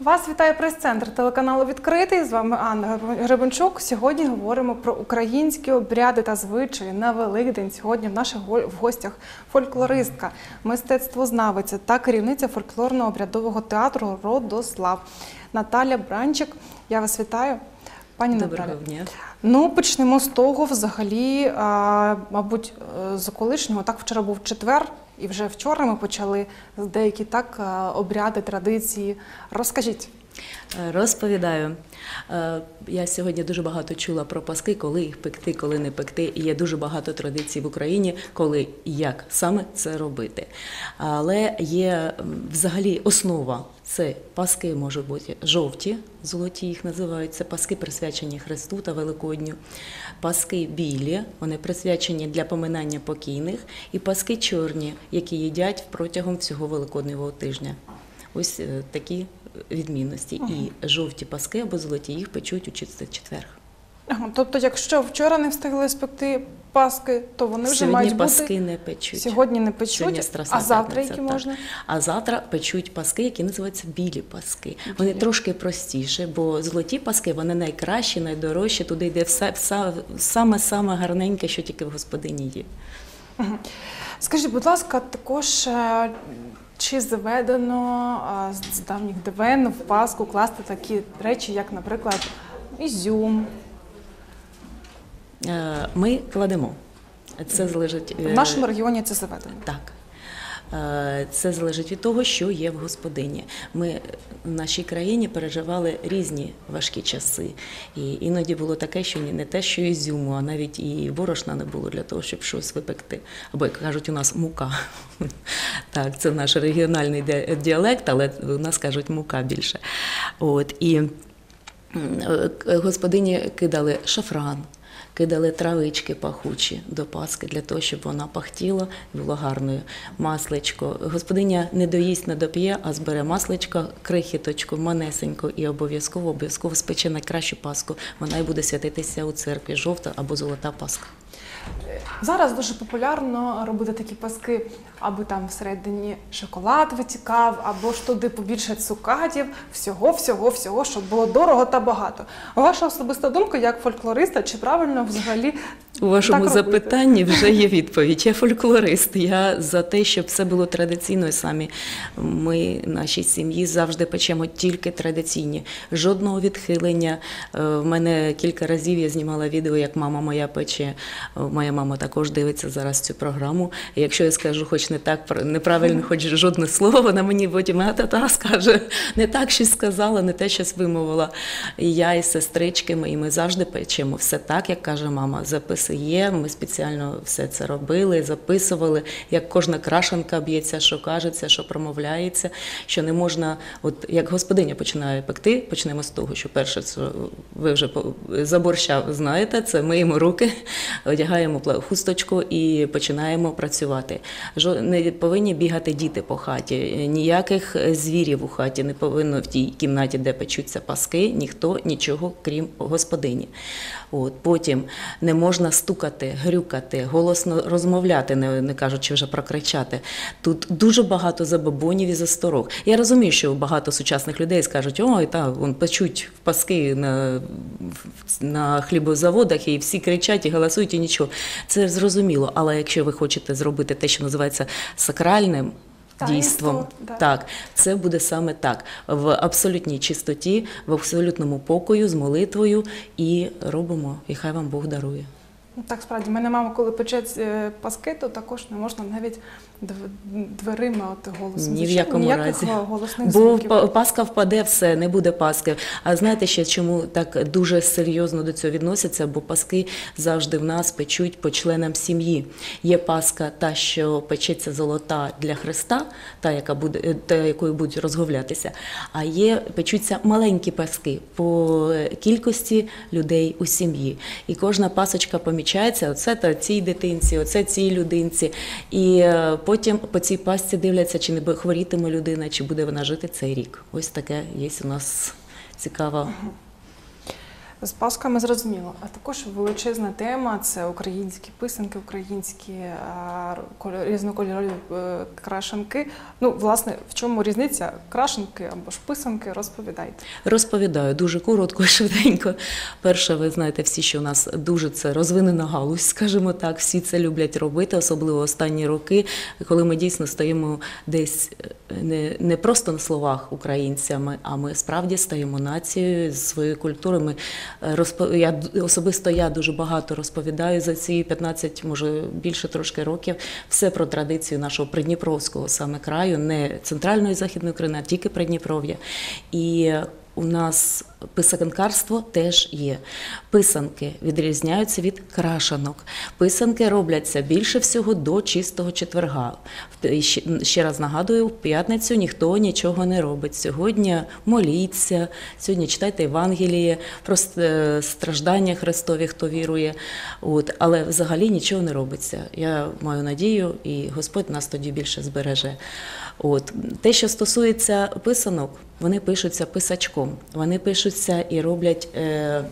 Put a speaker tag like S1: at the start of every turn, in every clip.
S1: Вас вітає прес-центр телеканалу Відкритий. З вами Анна Гребенчук. Сьогодні говоримо про українські обряди та звичаї на Великдень. Сьогодні в наших в гостях фольклористка, мистецтвознавиця та керівниця фольклорного обрядового театру Родослав Наталя Бранчик. Я вас вітаю, пані
S2: Доброго
S1: Наталя.
S2: дня.
S1: Ну, почнемо з того, взагалі, а, мабуть, е, з колишнього. Так, вчора був четвер, і вже вчора ми почали деякі так обряди, традиції. Розкажіть.
S2: Е, Розповідаю. Е, Я сьогодні дуже багато чула про паски, коли їх пекти, коли не пекти. І є дуже багато традицій в Україні, коли і як саме це робити. Але є взагалі основа. Це паски можуть бути жовті, золоті їх називають. Це паски присвячені Христу та Великодню. Паски білі, вони присвячені для поминання покійних, і паски чорні, які їдять протягом всього Великоднього тижня. Ось е, такі відмінності. І жовті паски або золоті їх печуть у чистий четвер.
S1: Ага, тобто, якщо вчора не встигли спекти паски, то вони вже
S2: Сьогодні
S1: мають
S2: паски
S1: бути
S2: не печуть.
S1: сьогодні не печуть,
S2: Сьогодні
S1: а завтра які
S2: так.
S1: можна?
S2: А завтра печуть паски, які називаються білі паски. Вони трошки простіші, бо золоті паски вони найкращі, найдорожчі. Туди йде все, все саме саме гарненьке, що тільки в господині є.
S1: Скажіть, будь ласка, також е, чи заведено з- з давніх давен в паску класти такі речі, як, наприклад, ізюм?
S2: Е, Ми кладемо. Це залежить
S1: В
S2: е,
S1: нашому регіоні це заведено.
S2: Так. Е, Це залежить від того, що є в господині. Ми в нашій країні переживали різні важкі часи. І іноді було таке, що не те, що ізюму, а навіть і борошна не було для того, щоб щось випекти. Або, як кажуть, у нас мука. Так, це наш регіональний діалект, але у нас кажуть мука більше. От, і господині кидали шафран. Кидали травички пахучі до паски для того, щоб вона пахтіла і була гарною. Масличко. Господиня не доїсть, не доп'є, а збере масличко, крихіточку, манесенько і обов'язково обов'язково спече найкращу паску. Вона і буде святитися у церкві, жовта або золота паска.
S1: Зараз дуже популярно робити такі паски, аби там всередині шоколад витікав, або ж туди побільше цукатів, всього, всього, всього, щоб було дорого та багато. Ваша особиста думка як фольклориста, чи правильно взагалі
S2: У вашому
S1: так
S2: запитанні вже є відповідь. Я фольклорист. Я за те, щоб все було традиційно. І самі ми, нашій сім'ї, завжди печемо тільки традиційні. Жодного відхилення. Е, В мене кілька разів я знімала відео, як мама моя пече. Е, Моя мама також дивиться зараз цю програму. І якщо я скажу, хоч не так пр- неправильно, хоч жодне слово, вона мені потім а та скаже, не так щось сказала, не те щось вимовила. І я і сестрички мої, ми завжди печемо все так, як каже мама. Записи є. Ми спеціально все це робили, записували, як кожна крашенка б'ється, що кажеться, що промовляється, що не можна, от як господиня починає пекти, почнемо з того, що перше, це ви вже за борща знаєте, це миємо руки, одягаємо хусточку і починаємо працювати. Не повинні бігати діти по хаті, ніяких звірів у хаті не повинно в тій кімнаті, де печуться паски, ніхто нічого, крім господині. От, потім не можна стукати, грюкати, голосно розмовляти, не, не кажучи вже прокричати. Тут дуже багато забобонів і засторог. Я розумію, що багато сучасних людей скажуть, ой, та вон печуть в паски на, на хлібозаводах, і всі кричать і голосують, і нічого. Це зрозуміло. Але якщо ви хочете зробити те, що називається сакральним. Дійством,
S1: да.
S2: так, це буде саме так в абсолютній чистоті, в абсолютному покою, з молитвою і робимо, і хай вам Бог дарує.
S1: Ну, Так, справді, мене мама, коли пече е, паски, то також не можна навіть дверима от голосом.
S2: Ні в якому
S1: ніяких
S2: разі.
S1: е, голосних
S2: Бо
S1: звуків.
S2: па- паска впаде, все, не буде паски. А знаєте ще чому так дуже серйозно до цього відносяться? Бо паски завжди в нас печуть по членам сім'ї. Є паска, та, що печеться золота для Христа, та, яка буде, е, та, якою будуть розговлятися. А є печуться маленькі паски по кількості людей у сім'ї. І кожна пасочка помічається: оце та цій дитинці, оце цій людинці. І е, потім по цій пасці дивляться, чи не хворітиме людина, чи буде вона жити цей рік. Ось таке є у нас цікава
S1: З пасками зрозуміло, а також величезна тема це українські писанки, українські е, коль- різнокольорові е, крашенки. Ну, власне, в чому різниця крашенки або ж писанки? Розповідайте.
S2: Розповідаю дуже коротко швиденько. Перше, ви знаєте всі, що у нас дуже це розвинена галузь, скажімо так. Всі це люблять робити, особливо останні роки, коли ми дійсно стаємо десь е, не, не просто на словах українцями, а ми справді стаємо нацією з своєю культурою. Ми я особисто я дуже багато розповідаю за ці 15, може більше трошки років. Все про традицію нашого придніпровського саме краю, не центральної західної України, а тільки Придніпров'я. І у нас писанкарство теж є. Писанки відрізняються від крашанок. Писанки робляться більше всього до чистого четверга. Ще- раз нагадую, в п'ятницю ніхто нічого не робить. Сьогодні моліться, сьогодні читайте Євангеліє про е, страждання Христові, хто вірує. От, але взагалі нічого не робиться. Я маю надію, і Господь нас тоді більше збереже. От те, що стосується писанок, вони пишуться писачком. Вони пишуться і роблять. Е,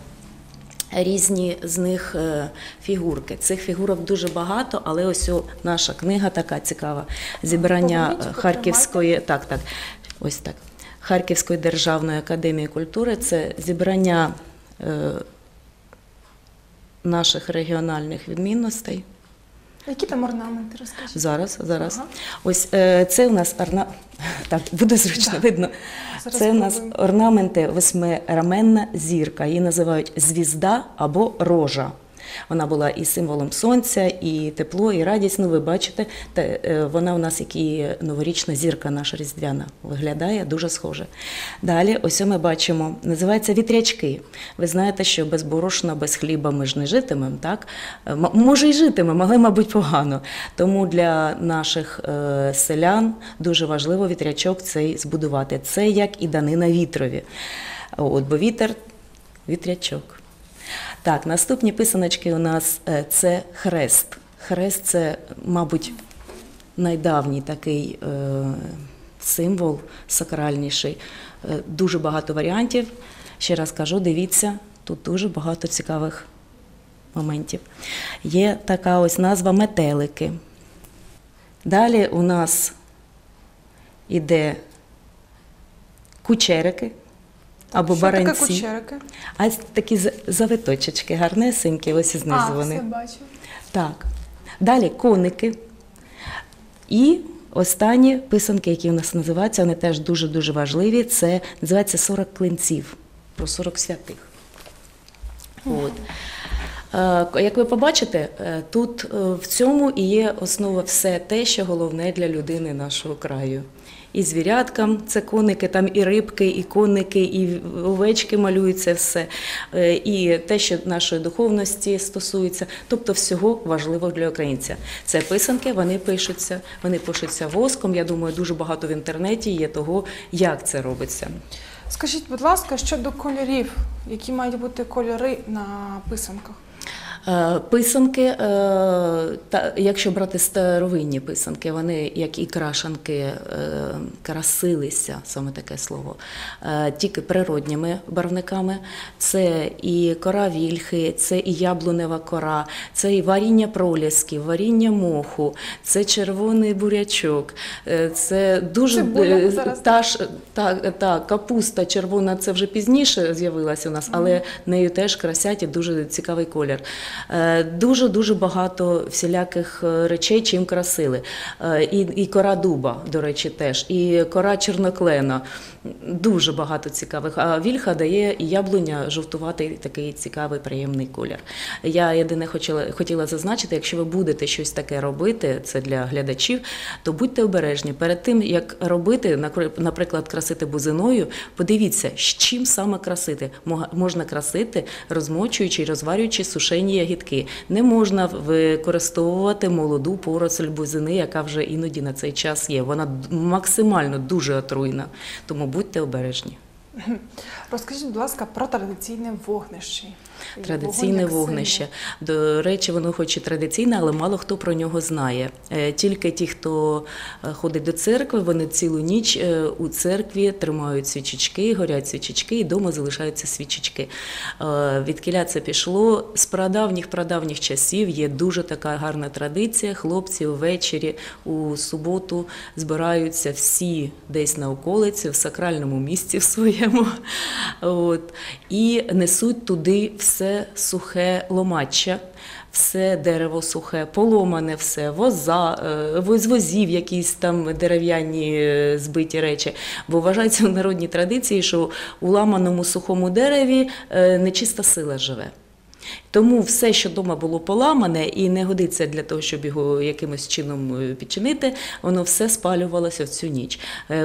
S2: Різні з них е, фігурки. Цих фігурок дуже багато, але ось наша книга така цікава. Зібрання Харківської, так, так, ось так. Харківської державної академії культури це зібрання е, наших регіональних відмінностей.
S1: Які там орнаменти розкажіть?
S2: Зараз, зараз.
S1: Ага.
S2: Ось е, це у нас орна... Так, буде зручно видно.
S1: Зараз
S2: Це у нас орнаменти восьмираменна зірка. Її називають звізда або рожа. Вона була і символом сонця, і тепло, і радість. Ну, ви бачите, е, вона у нас як і новорічна зірка наша різдвяна. Виглядає дуже схоже. Далі, ось ми бачимо, називається вітрячки. Ви знаєте, що без борошна, без хліба ми ж не житимемо, так? Може, і житимемо, але, мабуть, погано. Тому для наших е, селян дуже важливо вітрячок цей збудувати. Це як і данина вітрові. От, бо вітер вітрячок. Так, наступні писаночки у нас е, це хрест. Хрест це, мабуть, найдавній такий е, символ сакральніший. Е, дуже багато варіантів. Ще раз кажу, дивіться, тут дуже багато цікавих моментів. Є така ось назва метелики. Далі у нас іде кучерики або
S1: Що таке
S2: баранці.
S1: кучерики?
S2: А такі за- завиточечки гарнесенькі, ось знизу
S1: а,
S2: вони.
S1: все бачу.
S2: Так. Далі коники. І останні писанки, які у нас називаються, вони теж дуже-дуже важливі. Це називається 40 клинців про 40 святих. От. Е, Як ви побачите, е, тут е, в цьому і є основа все те, що головне для людини нашого краю. І звіряткам це коники, там і рибки, і коники, і овечки малюються все. Е, І те, що нашої духовності стосується, тобто всього важливого для українця. Це писанки, вони пишуться, вони пишуться воском. Я думаю, дуже багато в інтернеті є того, як це робиться.
S1: Скажіть, будь ласка, щодо кольорів, які мають бути кольори на писанках?
S2: Е, Писанки, е, та, якщо брати старовинні писанки, вони, як і крашанки, е, красилися, саме таке слово, тільки природніми барвниками. Це і кора вільхи, це і яблунева кора, це і варіння пролісків, варіння моху, це червоний бурячок, це дуже та та, та капуста червона, це вже пізніше з'явилася у нас, але нею теж красять і дуже цікавий колір. Дуже дуже багато всіляких е, речей, чим красили. Е, І, і кора дуба, до речі, теж, і кора чорноклена. Дуже багато цікавих. А вільха дає і яблуня жовтуватий такий цікавий, приємний колір. Я єдине хотіла, хотіла зазначити, якщо ви будете щось таке робити, це для глядачів, то будьте обережні. Перед тим як робити, наприклад, красити бузиною, подивіться, з чим саме красити. Можна красити, розмочуючи і розварюючи сушені ягідки. Не можна використовувати молоду поросль бузини, яка вже іноді на цей час є. Вона максимально дуже отруйна. Тому будьте обережні.
S1: Розкажіть, будь ласка, про традиційне вогнище.
S2: Традиційне вогнище. До речі, воно хоч і традиційне, але мало хто про нього знає. Е, Тільки ті, хто е, ходить до церкви, вони цілу ніч е, у церкві тримають свічечки, горять свічечки, і вдома залишаються свічечки. Відкіля це пішло з прадавніх прадавніх часів. Є дуже така гарна традиція. Хлопці ввечері у суботу збираються всі десь на околиці, в сакральному місці в своєму. От, і несуть туди все сухе ломаччя. Все дерево сухе, поломане все, воза, е, воз- возів, якісь там дерев'яні е, збиті речі. Бо вважається у народній традиції, що у ламаному сухому дереві е, нечиста сила живе. Тому все, що вдома було поламане і не годиться для того, щоб його якимось чином підчинити, воно все спалювалося в цю ніч.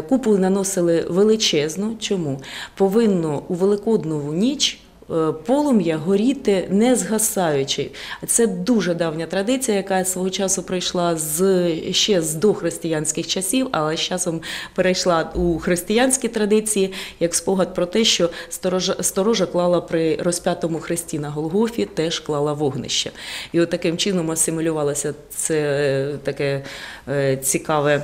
S2: Купу наносили величезну. Чому? Повинно у великодну ніч. Е, Полум'я горіти не згасаючи. Це дуже давня традиція, яка свого часу прийшла з ще з дохристиянських часів, але з часом перейшла у християнські традиції, як спогад про те, що сторожа, сторожа клала при розп'ятому хресті на Голгофі, теж клала вогнище. І от таким чином асимілювалося це е, таке е, цікаве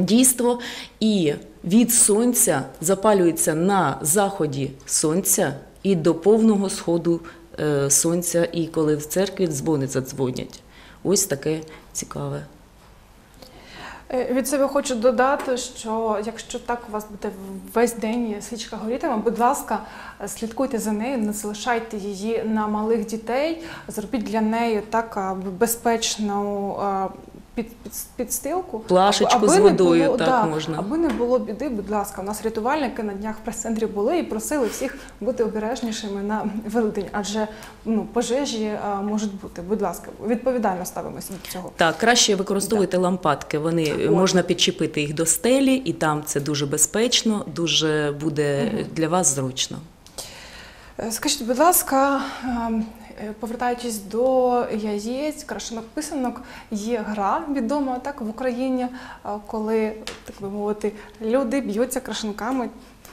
S2: дійство. І від сонця запалюється на заході сонця і до повного сходу е, сонця, і коли в церкві дзвони задзвонять. Ось таке цікаве.
S1: Е, Від себе хочу додати, що якщо так у вас буде весь день свічка горітиме, будь ласка, слідкуйте за нею, не залишайте її на малих дітей, зробіть для неї так безпечну а, під, під, підстилку.
S2: Плашечку з водою
S1: було,
S2: так
S1: да,
S2: можна.
S1: Аби не було біди, будь ласка, у нас рятувальники на днях в прес-центрі були і просили всіх бути обережнішими на Великдень, адже ну, пожежі а, можуть бути. Будь ласка, відповідально ставимося до цього.
S2: Так, краще використовуйте лампадки. Вони
S1: От.
S2: можна підчепити їх до стелі, і там це дуже безпечно, дуже буде для вас зручно.
S1: Е, Скажіть, будь ласка, ем, е, повертаючись до яєць, крашенок писанок, є гра відома так в Україні, е, коли так би мовити, люди б'ються крашенками.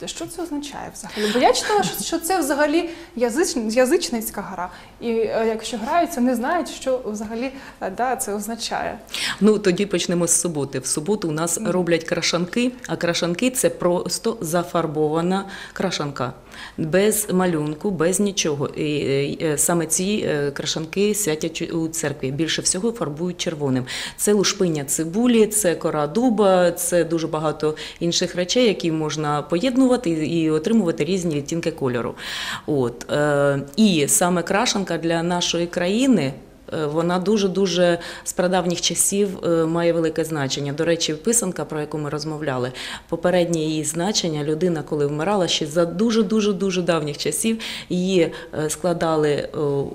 S1: Що це означає взагалі? Бо я читала, що- це взагалі язич, язичницька гра. І е, якщо граються, не знають, що взагалі е, да, це означає.
S2: Ну тоді почнемо з суботи. В суботу у нас роблять крашанки, а крашанки це просто зафарбована крашанка. Без малюнку, без нічого. І е, саме ці е, крашанки святять у церкві. Більше всього фарбують червоним. Це лушпиня цибулі, це кора дуба, це дуже багато інших речей, які можна поєднувати і отримувати різні відтінки кольору. От е, і саме крашанка для нашої країни. Е, Вона дуже дуже з прадавніх часів е, має велике значення. До речі, писанка, про яку ми розмовляли, попереднє її значення людина, коли вмирала, ще за дуже дуже дуже давніх часів її е, складали в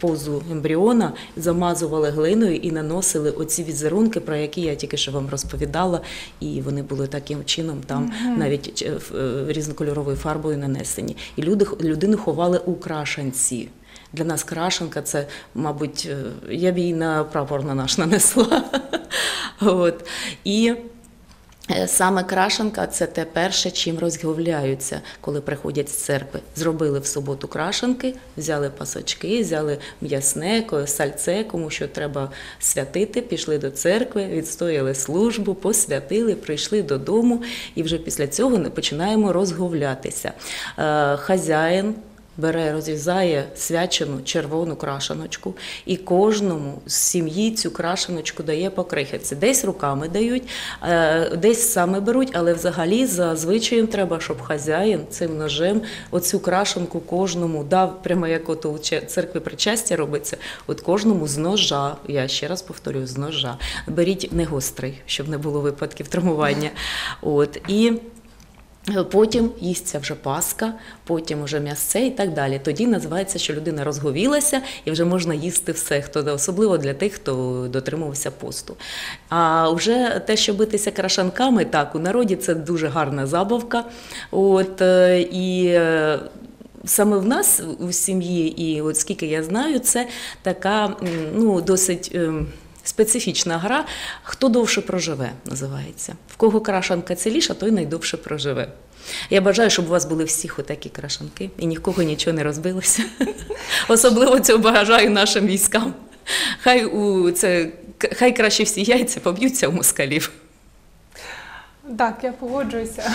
S2: позу ембріона, замазували глиною і наносили оці візерунки, про які я тільки що вам розповідала, і вони були таким чином там навіть е, е, різнокольоровою фарбою нанесені. І люди людину ховали у крашанці. Для нас крашенка це, мабуть, е, я б її на прапор на наш нанесла. От. І е, саме крашенка це те перше, чим розговляються, коли приходять з церкви. Зробили в суботу крашенки, взяли пасочки, взяли м'ясне, сальце, кому що треба святити, пішли до церкви, відстояли службу, посвятили, прийшли додому, і вже після цього починаємо розговлятися. Е, Хазяїн бере, розрізає свячену червону крашаночку і кожному з сім'ї цю крашаночку дає по крихітці. Десь руками дають, е, десь саме беруть, але взагалі за звичаєм треба, щоб хазяїн цим ножем оцю крашанку кожному дав, прямо як от у церкві причастя робиться, от кожному з ножа. Я ще раз повторюю, з ножа. Беріть не гострий, щоб не було випадків травмування. От і. Потім їсться вже паска, потім вже м'ясце і так далі. Тоді називається, що людина розговілася і вже можна їсти все, хто особливо для тих, хто дотримувався посту. А вже те, що битися крашанками, так у народі це дуже гарна забавка. От е, і. е, Саме в нас у сім'ї, і от скільки я знаю, це така ну, досить ем, Специфічна гра, хто довше проживе, називається. В кого крашанка ціліша, той найдовше проживе. Я бажаю, щоб у вас були всіх отакі крашанки і нікого нічого не розбилося. Особливо цього бажаю нашим військам. Хай у це хай краще всі яйця поб'ються у москалів.
S1: Так, я погоджуюся.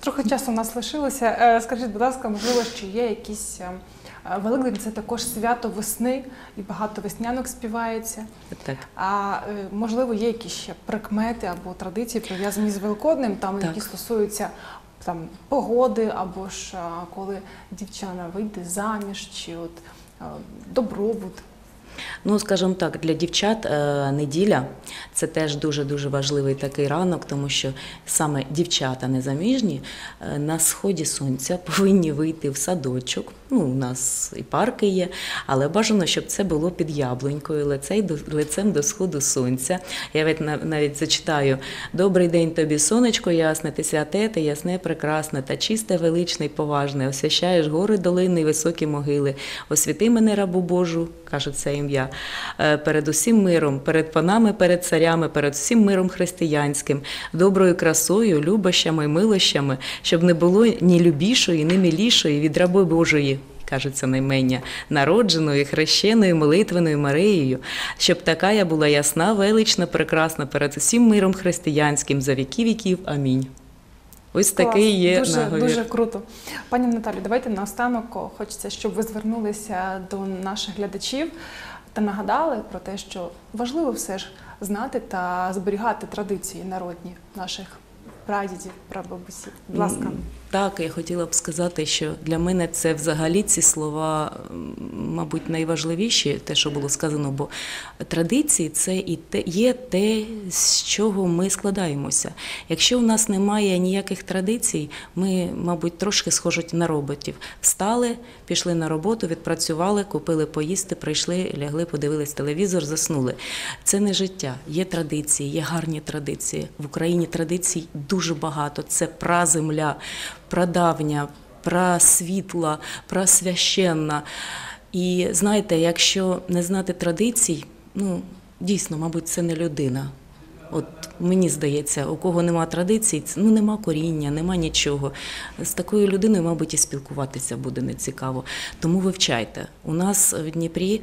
S1: Трохи часу у нас лишилося. Е, Скажіть, будь ласка, можливо, що є якісь е, Великдень це також свято весни і багато веснянок співається.
S2: Так.
S1: А е, можливо, є якісь ще прикмети або традиції пов'язані з Великоднем, там
S2: Так.
S1: які стосуються там погоди, або ж коли дівчина вийде заміж, чи от добробут.
S2: Ну, скажімо так, для дівчат е, неділя це теж дуже дуже важливий такий ранок, тому що саме дівчата незаміжні е, на сході сонця повинні вийти в садочок. Ну, у нас і парки є, але бажано, щоб це було під яблунькою, лицем до сходу сонця. Я навіть, зачитаю: Добрий день тобі, сонечко ясне, ти святе, ти ясне, прекрасне, та чисте, величне й поважне. Освящаєш гори, долини й високі могили. Освіти мене, рабу Божу, каже це ім'я, е, перед усім миром, перед панами, перед царями, перед всім миром християнським, доброю красою, любощами милощами, щоб не було ні любішої, ні милішої від раби Божої. Каже це наймення, народженою, хрещеною, молитвеною Марією, щоб така я була ясна, велична, прекрасна перед усім миром християнським за віки віків. Амінь. Ось
S1: Клас.
S2: такий є
S1: дуже,
S2: наговір.
S1: дуже круто. Пані Наталі, давайте наостанок хочеться, щоб ви звернулися до наших глядачів та нагадали про те, що важливо все ж знати та зберігати традиції народні наших прадідів, прабабусів. Будь ласка.
S2: Так, я хотіла б сказати, що для мене це взагалі ці слова, мабуть, найважливіші, те, що було сказано, бо традиції це і те, є те, з чого ми складаємося. Якщо у нас немає ніяких традицій, ми, мабуть, трошки схожі на роботів. Встали, пішли на роботу, відпрацювали, купили поїсти, прийшли, лягли, подивились телевізор, заснули. Це не життя. Є традиції, є гарні традиції. В Україні традицій дуже багато. Це праземля, прадавня, прасвітла, прасвященна. І знаєте, якщо не знати традицій, ну дійсно, мабуть, це не людина. От мені здається, у кого нема традицій, ну нема коріння, нема нічого. З такою людиною, мабуть, і спілкуватися буде нецікаво. Тому вивчайте. У нас в Дніпрі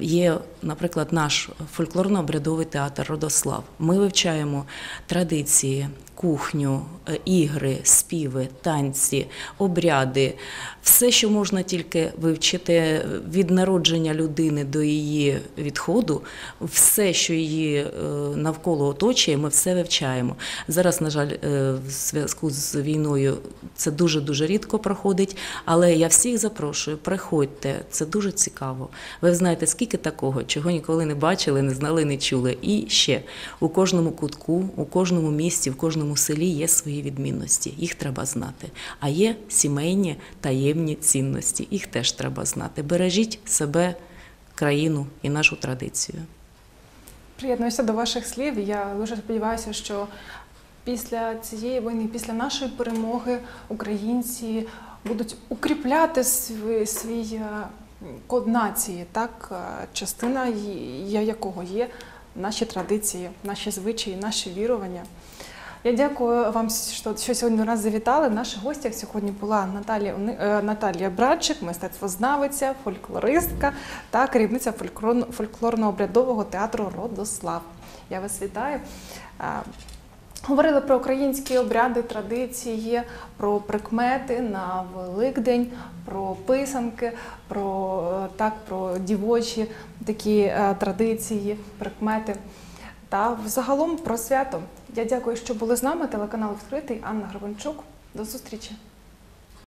S2: є, наприклад, наш фольклорно-обрядовий театр Родослав. Ми вивчаємо традиції, кухню, е, ігри, співи, танці, обряди, все, що можна тільки вивчити від народження людини до її відходу, все, що її е, навколо оточує, ми все вивчаємо. Зараз, на жаль, е, в зв'язку з війною це дуже дуже рідко проходить, але я всіх запрошую, приходьте, це дуже цікаво. Ви знаєте, скільки такого, чого ніколи не бачили, не знали, не чули. І ще у кожному кутку, у кожному місті, в кожному селі є свої відмінності. Їх треба знати. А є сімейні таємні цінності. Їх теж треба знати. Бережіть себе, країну і нашу традицію.
S1: Приєднуюся до ваших слів. Я дуже сподіваюся, що після цієї війни, після нашої перемоги, українці будуть укріпляти свій, свій е, код нації, так, е, частина якого є наші традиції, наші звичаї, наші вірування. Я дякую вам, що, що сьогодні до нас завітали. В наших гостях сьогодні була Наталія, е, Наталія Братчик, мистецтвознавиця, фольклористка та керівниця фольклорно- фольклорно-обрядового театру Родослав. Я вас вітаю. Говорили про українські обряди, традиції, про прикмети на Великдень, про писанки, про е, так, про дівочі такі е, традиції, прикмети та взагалом про свято. Я дякую, що були з нами. Телеканал відкритий. Анна Гребенчук. До зустрічі.